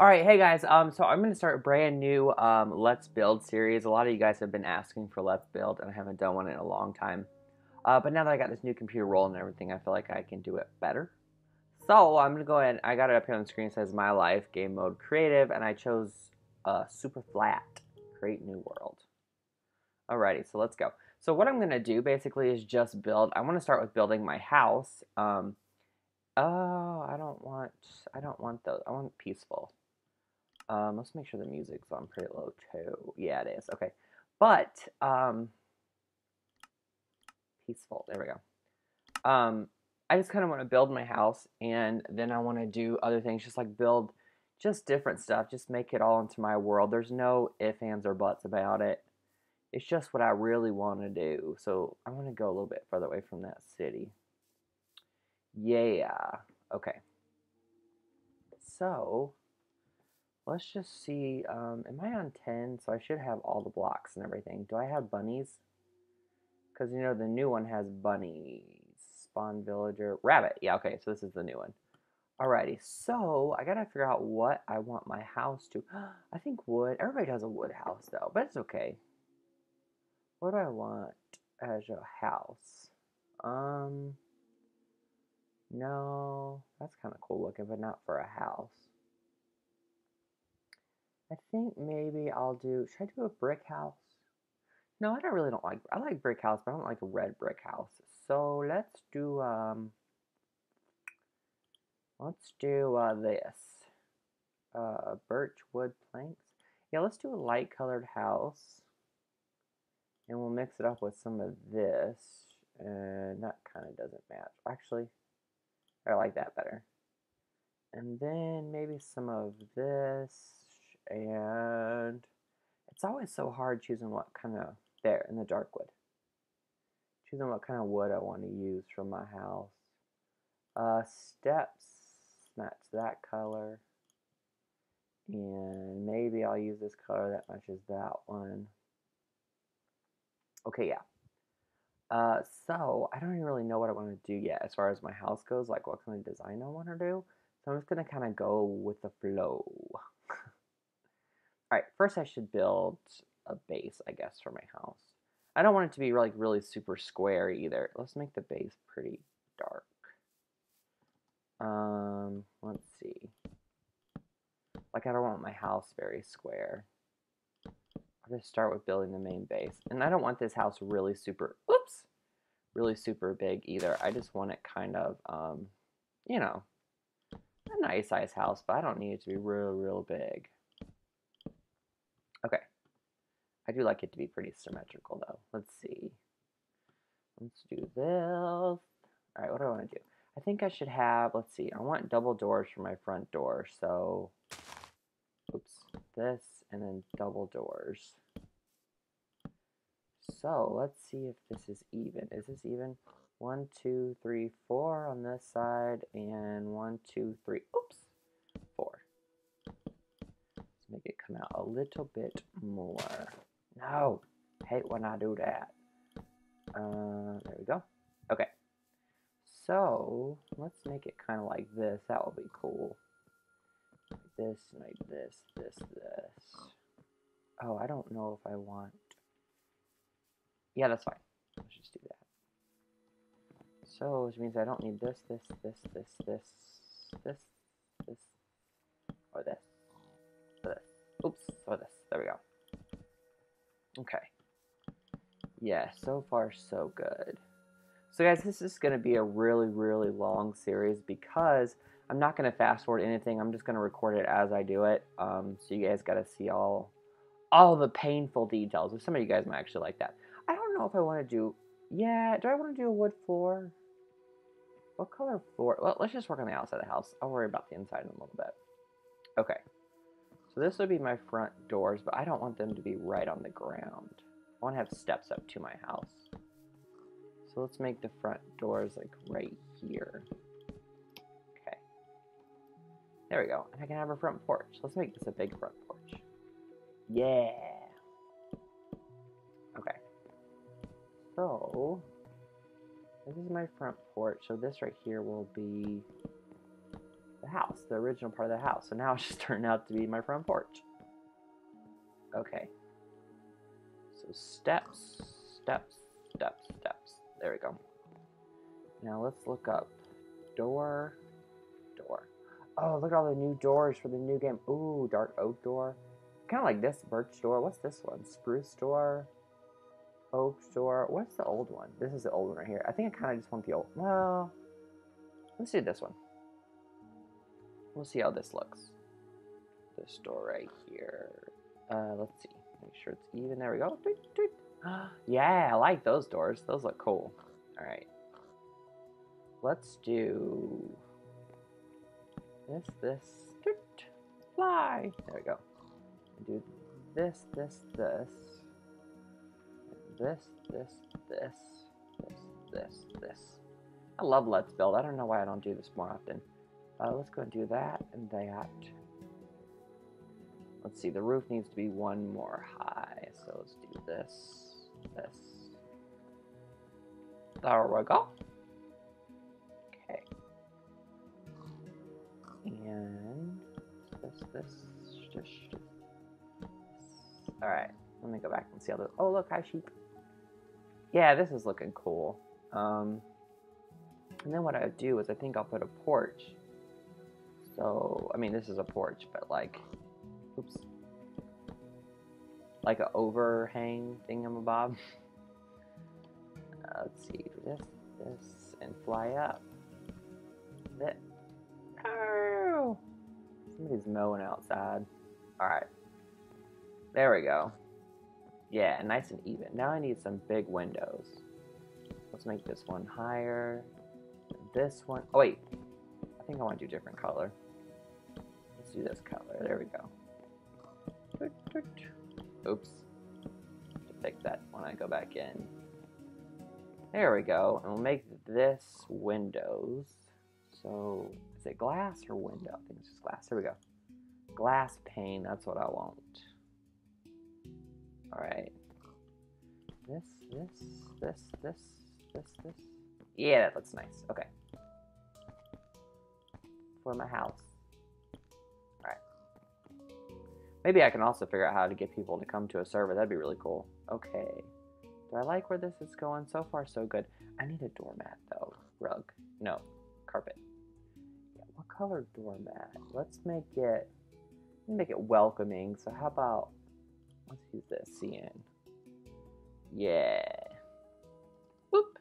All right, hey guys. Um, so I'm gonna start a brand new um Let's Build series. A lot of you guys have been asking for Let's Build, and I haven't done one in a long time. Uh, but now that I got this new computer rolling and everything, I feel like I can do it better. So I'm gonna go ahead. I got it up here on the screen. It says My Life Game Mode Creative, and I chose uh, Super Flat Create New World. Alrighty, so let's go. So what I'm gonna do basically is just build. I want to start with building my house. Um, oh, I don't want. I don't want those. I want peaceful. Um, let's make sure the music's on pretty low too. Yeah, it is. Okay, but um, peaceful. There we go. Um, I just kind of want to build my house, and then I want to do other things, just like build just different stuff. Just make it all into my world. There's no ifs, ands, or buts about it. It's just what I really want to do. So I want to go a little bit further away from that city. Yeah. Okay. So let's just see. Um, am I on 10? So I should have all the blocks and everything. Do I have bunnies? Because, you know, the new one has bunnies. Spawn villager. Rabbit. Yeah, okay. So this is the new one. Alrighty. So I got to figure out what I want my house to. I think wood. Everybody has a wood house, though. But it's okay. What do I want as a house? Um... No, that's kind of cool looking, but not for a house. I think maybe I'll do. Should I do a brick house? No, I don't really don't like. I like brick house, but I don't like a red brick house. So let's do um. Let's do uh, this. Uh, birch wood planks. Yeah, let's do a light colored house. And we'll mix it up with some of this. And that kind of doesn't match. Actually, I like that better. And then maybe some of this. And it's always so hard choosing what kind of, there, in the dark wood. Choosing what kind of wood I want to use for my house. Uh, steps match that color. And maybe I'll use this color that matches that one. Okay, yeah. Uh, so I don't even really know what I want to do yet as far as my house goes, like what kind of design I want to do. So I'm just gonna kind of go with the flow. All right, first I should build a base, I guess, for my house. I don't want it to be like really super square either. Let's make the base pretty dark. Um, let's see. Like I don't want my house very square. I'll just start with building the main base. And I don't want this house really super, oops, really super big either. I just want it kind of, um, you know, a nice size house, but I don't need it to be real, real big. Okay. I do like it to be pretty symmetrical though. Let's see. Let's do this. All right, what do I want to do? I think I should have, let's see, I want double doors for my front door. So, oops, this and then double doors. So let's see if this is even. Is this even? One, two, three, four on this side, and one, two, three, oops, four. Let's make it come out a little bit more. No, hate when I do that. Uh, there we go. Okay. So, let's make it kind of like this. That will be cool. Like this, like this, this, this. Oh, I don't know if I want... Yeah, that's fine. Let's just do that. So, which means I don't need this, this, this, this, this, this, this, or this, Yeah, so far so good. So guys, this is going to be a really, really long series because I'm not going to fast forward anything. I'm just going to record it as I do it. Um, so you guys got to see all, all the painful details. Some of you guys might actually like that. I don't know if I want to do, yeah, do I want to do a wood floor? What color floor? Well, let's just work on the outside of the house. I'll worry about the inside in a little bit. Okay. So this would be my front doors, but I don't want them to be right on the ground. I want to have steps up to my house. So let's make the front doors like right here. Okay. There we go. And I can have a front porch. Let's make this a big front porch. Yeah. Okay. So, this is my front porch. So this right here will be the house, the original part of the house. So now it's just turned out to be my front porch. Okay. Steps, steps, steps, steps. There we go. Now let's look up door, door. Oh, look at all the new doors for the new game. Ooh, dark oak door. Kind of like this birch door. What's this one? Spruce door, oak door. What's the old one? This is the old one right here. I think I kind of just want the old. Well, let's do this one. We'll see how this looks. This door right here. Uh, let's see. Make sure it's even. There we go. Yeah, I like those doors. Those look cool. All right. Let's do this, this, fly. There we go. Do this, this, this, this, this, this, this, this, this. I love Let's Build. I don't know why I don't do this more often. Uh, let's go and do that and that. Let's see, the roof needs to be one more high. So let's do this, this. There we go. Okay. And this, this, this, this. Alright, let me go back and see how the. Oh, look, hi, sheep. Yeah, this is looking cool. Um, and then what I do is I think I'll put a porch. So, I mean, this is a porch, but like, oops, like an overhang thingamabob. Uh, let's see, this, this, and fly up. This. Oh! Somebody's mowing outside. Alright. There we go. Yeah, nice and even. Now I need some big windows. Let's make this one higher. This one. Oh, wait. I think I want to do different color. Let's do this color. There we go. Oops. Fix that when I go back in. There we go. And we'll make this windows. So, is it glass or window? I think it's just glass. There we go. Glass pane. That's what I want. Alright. This, this, this, this, this, this. Yeah, that looks nice. Okay. For my house. Maybe I can also figure out how to get people to come to a server. That'd be really cool. Okay. Do I like where this is going? So far, so good. I need a doormat, though. Rug. No. Carpet. Yeah, what color doormat? Let's make it... Let's make it welcoming. So how about... Let's use this. Cyan. Yeah. Whoop.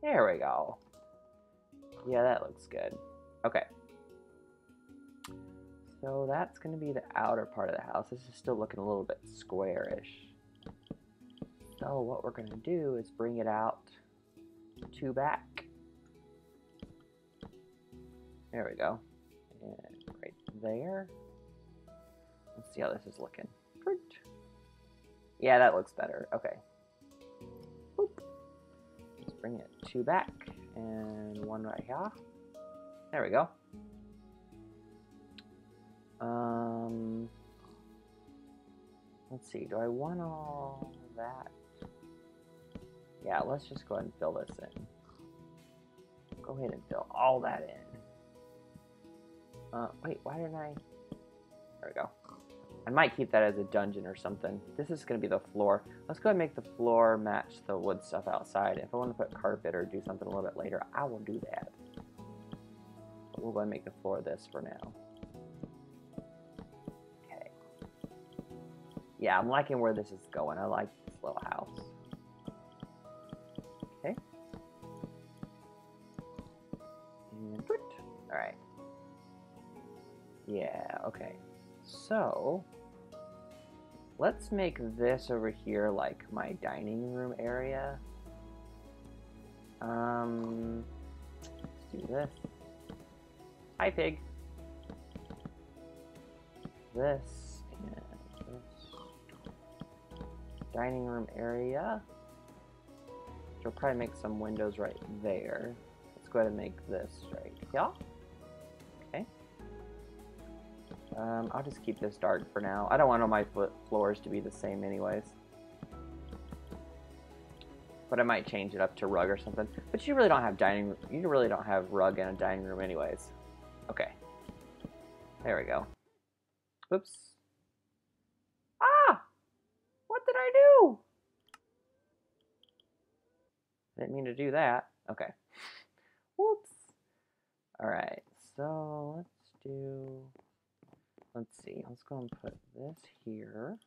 There we go. Yeah, that looks good. Okay. So that's going to be the outer part of the house. This is still looking a little bit squarish. So what we're going to do is bring it out to back. There we go. And right there. Let's see how this is looking. Yeah, that looks better. Okay. Boop. Let's bring it two back and one right here. There we go. Um, let's see. Do I want all that? Yeah, let's just go ahead and fill this in. Go ahead and fill all that in. Uh, wait, why didn't I? There we go. I might keep that as a dungeon or something. This is going to be the floor. Let's go ahead and make the floor match the wood stuff outside. If I want to put carpet or do something a little bit later, I will do that. But we'll go ahead and make the floor this for now. Yeah, I'm liking where this is going. I like this little house. Okay. And Alright. Yeah, okay. So, let's make this over here like my dining room area. Um, let's do this. Hi, pig. This Dining room area. Will probably make some windows right there. Let's go ahead and make this right here. Um, I'll just keep this dark for now. I don't want all my floors to be the same anyways. But I might change it up to rug or something. But you really don't have dining You really don't have rug in a dining room anyways. Okay. There we go. Oops. Ah! What did I do? Didn't mean to do that. Okay. Whoops. Alright, so let's do... Let's see. Let's go and put this here.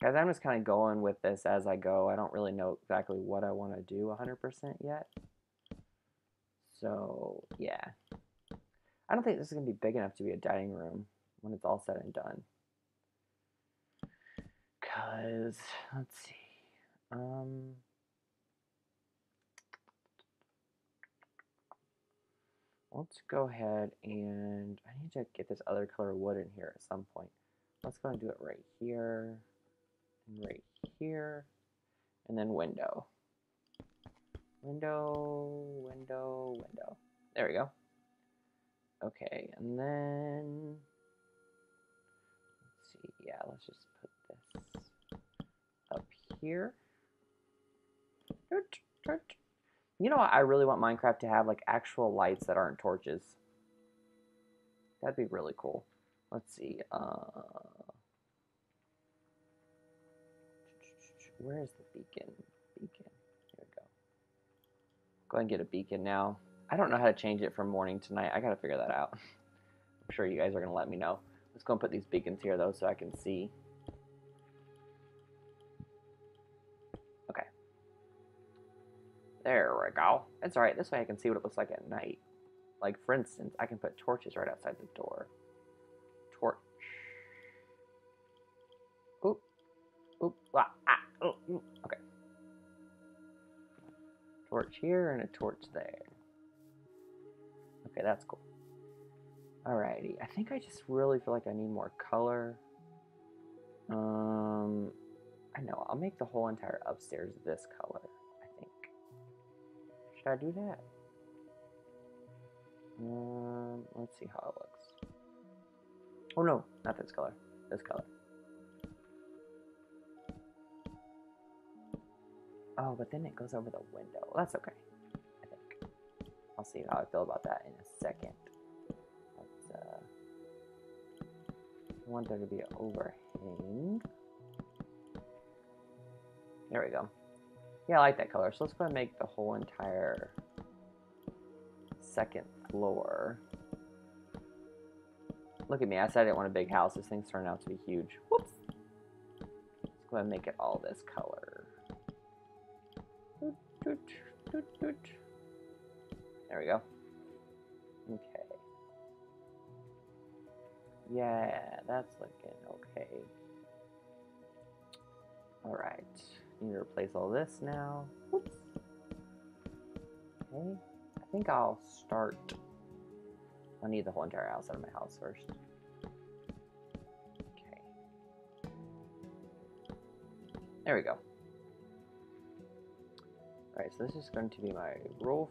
Guys, I'm just kind of going with this as I go. I don't really know exactly what I want to do 100% yet. So, yeah. I don't think this is going to be big enough to be a dining room when it's all said and done. Because, let's see. Um, let's go ahead and I need to get this other color wood in here at some point. Let's go and do it right here and right here and then window. Window, window, window. There we go. Okay, and then let's see. Yeah, let's just put this up here. You know what? I really want Minecraft to have like actual lights that aren't torches. That'd be really cool. Let's see. Uh, where is the beacon? Beacon. Here we go. Go ahead and get a beacon now. I don't know how to change it from morning to night. I gotta figure that out. I'm sure you guys are gonna let me know. Let's go and put these beacons here though so I can see. We go. It's alright. This way I can see what it looks like at night. Like, for instance, I can put torches right outside the door. Torch. Oop. Oop. Ah, ah, okay. Torch here and a torch there. Okay, that's cool. Alrighty, I think I just really feel like I need more color. Um, I know, I'll make the whole entire upstairs this color. Should I do that? Um, let's see how it looks. Oh no, not this color, this color. Oh, but then it goes over the window. That's okay. I think. I'll see how I feel about that in a second. Let's, uh, I want there to be an overhang. There we go. Yeah, I like that color. So let's go and make the whole entire second floor. Look at me. I said I didn't want a big house. This thing's turned out to be huge. Whoops. Let's go and make it all this color. There we go. Okay. Yeah, that's looking okay. Alright. Need to replace all this now. Whoops. Okay. I think I'll start. I need the whole entire outside of my house first. Okay. There we go. Alright, so this is going to be my roof.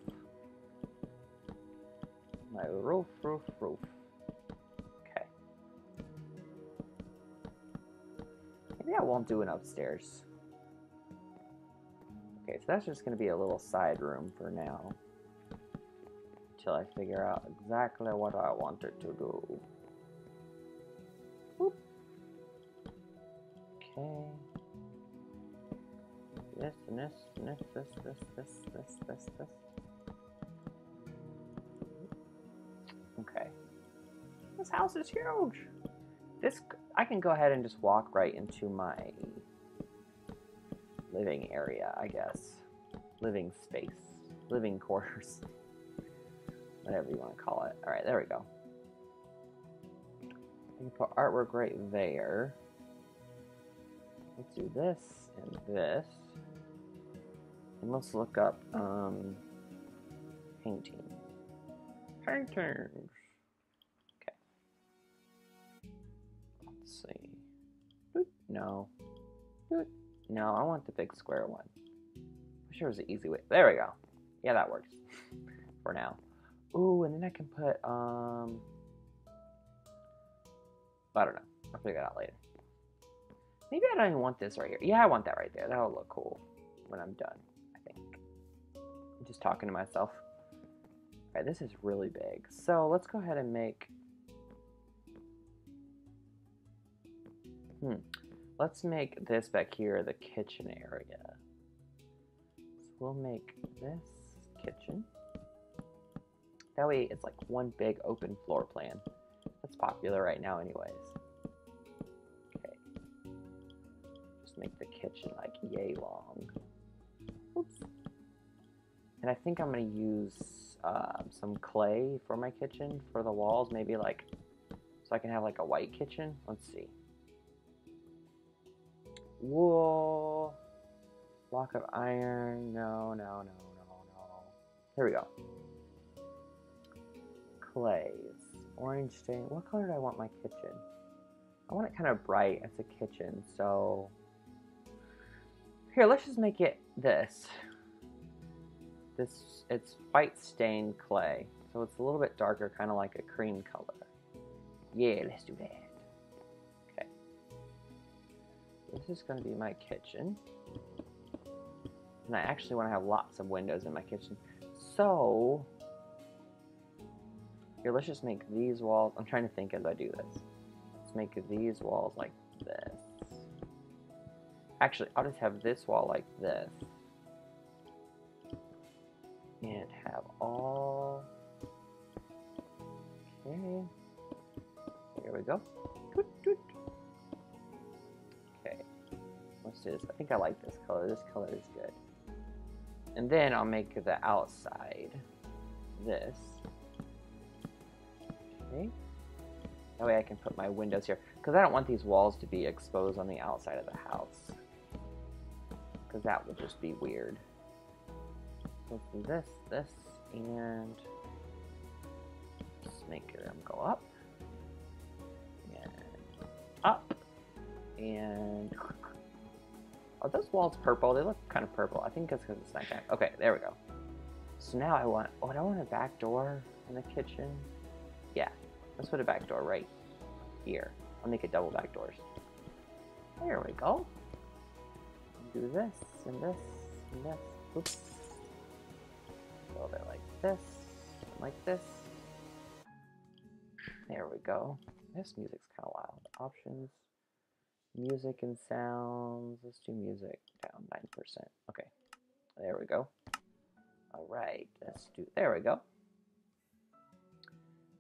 My roof, roof, roof. Okay. Maybe I won't do an upstairs. Okay, so that's just going to be a little side room for now. Until I figure out exactly what I want it to do. Whoop. Okay. This and this and this, this, this, this, this, this, this. Okay. This house is huge. This I can go ahead and just walk right into my living area, I guess. Living space. Living quarters. Whatever you want to call it. Alright, there we go. I can put artwork right there. Let's do this and this. And let's look up um, painting. Paintings. Okay. Let's see. No. No, I want the big square one. I'm sure it's an easy way. There we go. Yeah, that works. For now. Ooh, and then I can put, um... I don't know. I'll figure it out later. Maybe I don't even want this right here. Yeah, I want that right there. That'll look cool when I'm done, I think. I'm just talking to myself. Okay, this is really big. So let's go ahead and make... Hmm. Let's make this back here the kitchen area. So we'll make this kitchen. That way it's like one big open floor plan. That's popular right now anyways. Okay. Just make the kitchen like yay long. Oops. And I think I'm going to use uh, some clay for my kitchen for the walls. Maybe like, so I can have like a white kitchen. Let's see. Wool. Block of iron. No, no, no, no, no. Here we go. Clays. Orange stain. What color do I want my kitchen? I want it kind of bright as a kitchen, so... Here, let's just make it this. This, it's white stained clay. So it's a little bit darker, kind of like a cream color. Yeah, let's do that. This is going to be my kitchen. And I actually want to have lots of windows in my kitchen. So, here, let's just make these walls. I'm trying to think as I do this. Let's make these walls like this. Actually, I'll just have this wall like this and have all. Okay. Here we go. Let's do this. I think I like this color. This color is good. And then I'll make the outside this. Okay. That way I can put my windows here. Because I don't want these walls to be exposed on the outside of the house. Because that would just be weird. Let's do this, this, and just make them go up and up and are those walls purple? They look kind of purple. I think it's because it's nighttime. Okay, there we go. So now I want, oh, I want a back door in the kitchen. Yeah, let's put a back door right here. I'll make it double back doors. There we go. Do this and this and this. Oops build it like this, like this. There we go. This music's kind of loud. Options, music and sounds. Let's do music down 9%. Okay, there we go. All right, let's do, there we go.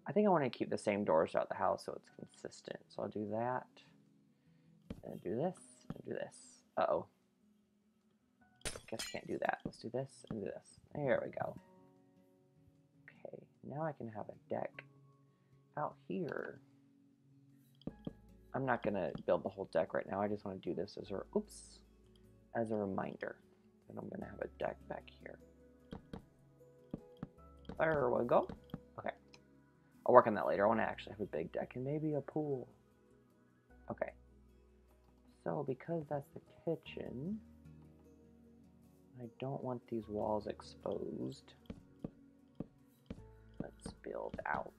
I think I want to keep the same doors throughout the house so it's consistent. So I'll do that, and do this, and do this. Uh-oh. Guess I can't do that. Let's do this and do this. There we go. Okay, now I can have a deck out here. I'm not going to build the whole deck right now. I just want to do this as a, oops, as a reminder. And I'm going to have a deck back here. There we go. Okay. I'll work on that later. I want to actually have a big deck and maybe a pool. Okay. So because that's the kitchen, I don't want these walls exposed. Let's build out.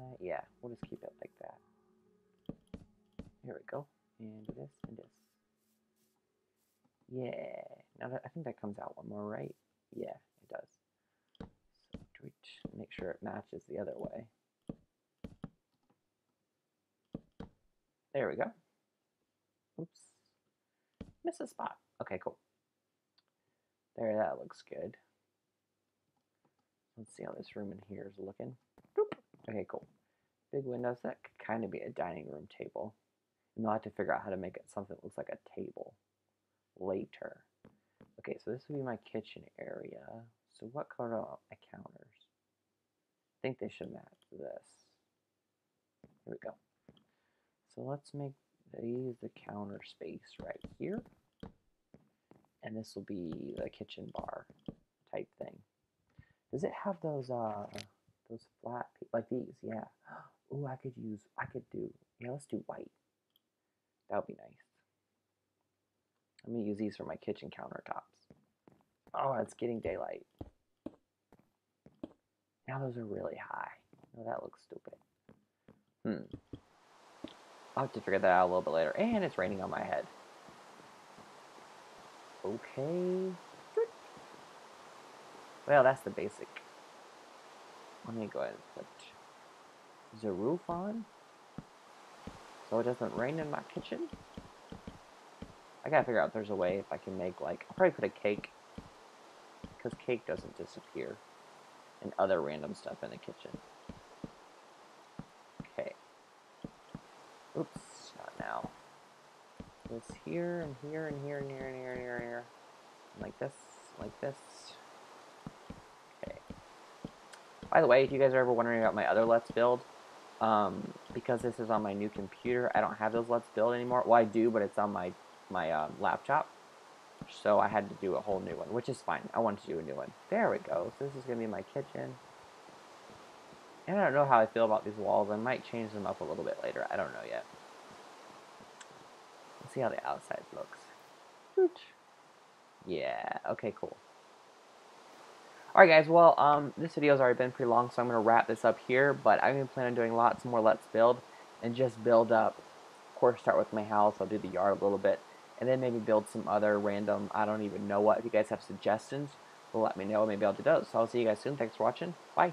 I? Yeah, we'll just keep it like that. Here we go. And this and this. Yeah. Now that I think that comes out one more, right? Yeah, it does. So make sure it matches the other way? There we go. Oops. Miss a spot. Okay, cool. There, that looks good. Let's see how this room in here is looking. Boop. Okay, cool. Big windows. That could kind of be a dining room table. And I'll have to figure out how to make it something that looks like a table later. Okay, so this would be my kitchen area. So what color are my counters? I think they should match this. Here we go. So let's make these the counter space right here. And this will be the kitchen bar type thing. Does it have those uh those flat like these? Yeah. Oh, I could use I could do yeah, let's do white. That would be nice. Let me use these for my kitchen countertops. Oh, it's getting daylight. Now those are really high. Oh, that looks stupid. Hmm. I'll have to figure that out a little bit later. And it's raining on my head. Okay. Well, that's the basic. Let me go ahead and put the roof on. So it doesn't rain in my kitchen. I gotta figure out there's a way if I can make like, I'll probably put a cake. Because cake doesn't disappear. And other random stuff in the kitchen. Okay. Oops, not now. This here and here and here and here and here and here and here. Like this, like this. Okay. By the way, if you guys are ever wondering about my other Let's Build, um, because this is on my new computer, I don't have those Let's Build anymore. Well, I do, but it's on my my um, laptop. So I had to do a whole new one, which is fine. I wanted to do a new one. There we go. So this is going to be my kitchen. And I don't know how I feel about these walls. I might change them up a little bit later. I don't know yet. Let's see how the outside looks. Yeah, okay, cool. Alright guys, well, um, this video has already been pretty long, so I'm going to wrap this up here, but I'm going to plan on doing lots more Let's Build, and just build up, of course, start with my house, I'll do the yard a little bit, and then maybe build some other random, I don't even know what. If you guys have suggestions, let me know. Maybe I'll do those. So I'll see you guys soon. Thanks for watching. Bye.